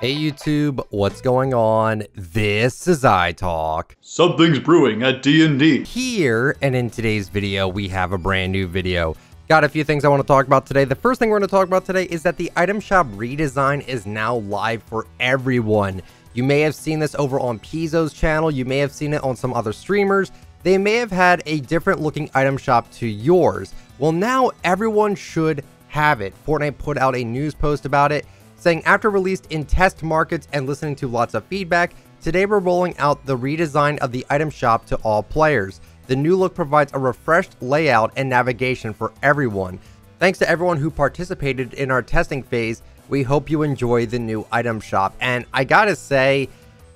Hey YouTube, what's going on? This is iTalk. Something's brewing at D&D. Here, and in today's video, we have a brand new video. Got a few things I want to talk about today. The first thing we're going to talk about today is that the item shop redesign is now live for everyone. You may have seen this over on Pizzo's channel. You may have seen it on some other streamers. They may have had a different looking item shop to yours. Well, now everyone should have it. Fortnite put out a news post about it saying after released in test markets and listening to lots of feedback, today we're rolling out the redesign of the item shop to all players. The new look provides a refreshed layout and navigation for everyone. Thanks to everyone who participated in our testing phase, we hope you enjoy the new item shop. And I gotta say,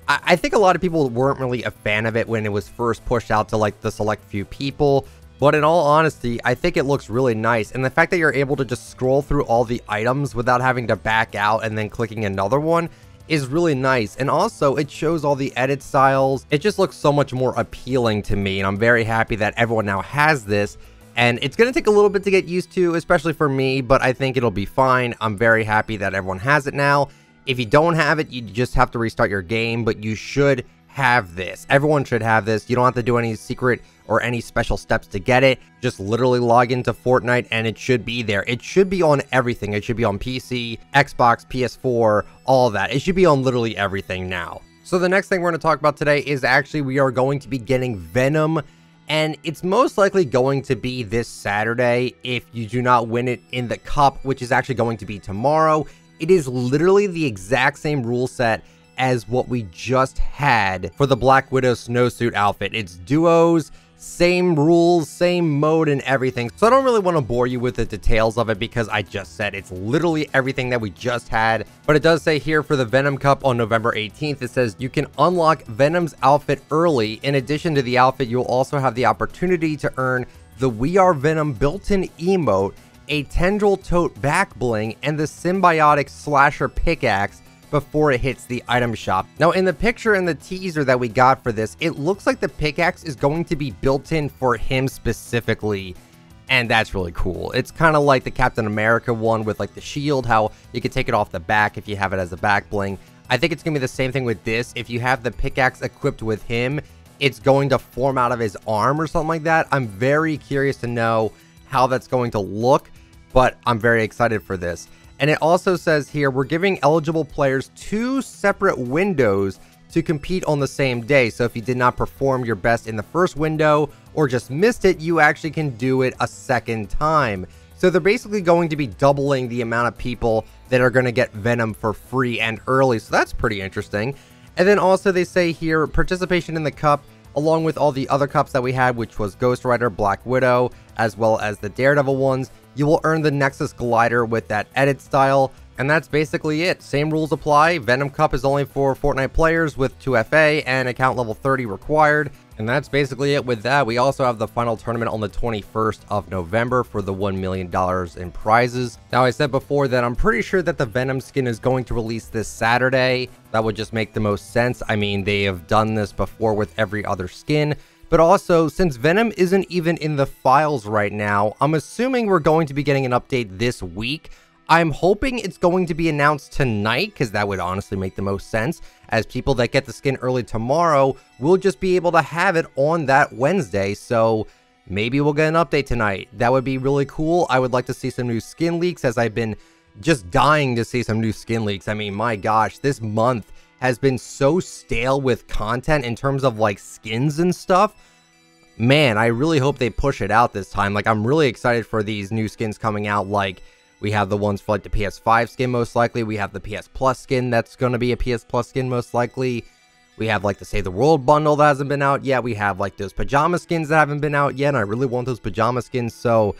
I, I think a lot of people weren't really a fan of it when it was first pushed out to like the select few people. But in all honesty, I think it looks really nice. And the fact that you're able to just scroll through all the items without having to back out and then clicking another one is really nice. And also, it shows all the edit styles. It just looks so much more appealing to me. And I'm very happy that everyone now has this. And it's going to take a little bit to get used to, especially for me, but I think it'll be fine. I'm very happy that everyone has it now. If you don't have it, you just have to restart your game, but you should have this. Everyone should have this. You don't have to do any secret or any special steps to get it. Just literally log into Fortnite and it should be there. It should be on everything. It should be on PC, Xbox, PS4, all that. It should be on literally everything now. So the next thing we're going to talk about today is actually we are going to be getting Venom and it's most likely going to be this Saturday if you do not win it in the cup, which is actually going to be tomorrow. It is literally the exact same rule set as what we just had for the Black Widow snowsuit outfit. It's duos, same rules, same mode and everything. So I don't really want to bore you with the details of it because I just said it's literally everything that we just had. But it does say here for the Venom Cup on November 18th, it says you can unlock Venom's outfit early. In addition to the outfit, you'll also have the opportunity to earn the We Are Venom built-in emote, a tendril tote back bling, and the symbiotic slasher pickaxe before it hits the item shop. Now in the picture and the teaser that we got for this, it looks like the pickaxe is going to be built in for him specifically. And that's really cool. It's kind of like the Captain America one with like the shield, how you can take it off the back if you have it as a back bling. I think it's going to be the same thing with this. If you have the pickaxe equipped with him, it's going to form out of his arm or something like that. I'm very curious to know how that's going to look, but I'm very excited for this. And it also says here, we're giving eligible players two separate windows to compete on the same day. So if you did not perform your best in the first window or just missed it, you actually can do it a second time. So they're basically going to be doubling the amount of people that are going to get Venom for free and early. So that's pretty interesting. And then also they say here, participation in the cup, along with all the other cups that we had, which was Ghost Rider, Black Widow, as well as the Daredevil ones, you will earn the Nexus Glider with that edit style, and that's basically it. Same rules apply. Venom Cup is only for Fortnite players with 2FA and account level 30 required. And that's basically it with that. We also have the final tournament on the 21st of November for the $1 million in prizes. Now, I said before that I'm pretty sure that the Venom skin is going to release this Saturday. That would just make the most sense. I mean, they have done this before with every other skin. But also, since Venom isn't even in the files right now, I'm assuming we're going to be getting an update this week. I'm hoping it's going to be announced tonight, because that would honestly make the most sense, as people that get the skin early tomorrow will just be able to have it on that Wednesday, so maybe we'll get an update tonight. That would be really cool. I would like to see some new skin leaks, as I've been just dying to see some new skin leaks. I mean, my gosh, this month has been so stale with content in terms of like skins and stuff. Man, I really hope they push it out this time. Like, I'm really excited for these new skins coming out. Like, we have the ones for like the PS5 skin most likely. We have the PS Plus skin that's going to be a PS Plus skin most likely. We have like the Save the World bundle that hasn't been out yet. We have like those pajama skins that haven't been out yet. And I really want those pajama skins. So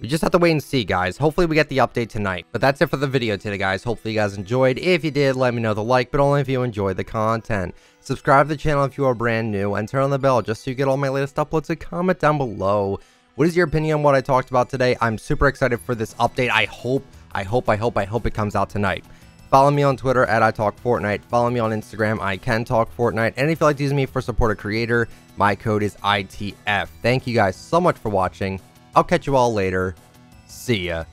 we just have to wait and see, guys. Hopefully we get the update tonight. But that's it for the video today, guys. Hopefully you guys enjoyed. If you did, let me know the like, but only if you enjoyed the content. Subscribe to the channel if you are brand new, and turn on the bell just so you get all my latest uploads and comment down below. What is your opinion on what I talked about today? I'm super excited for this update. I hope, I hope, I hope, I hope it comes out tonight. Follow me on Twitter at I Talk Fortnite. Follow me on Instagram, I Can Talk Fortnite. And if you like to use me for support a creator, my code is ITF. Thank you guys so much for watching. I'll catch you all later. See ya.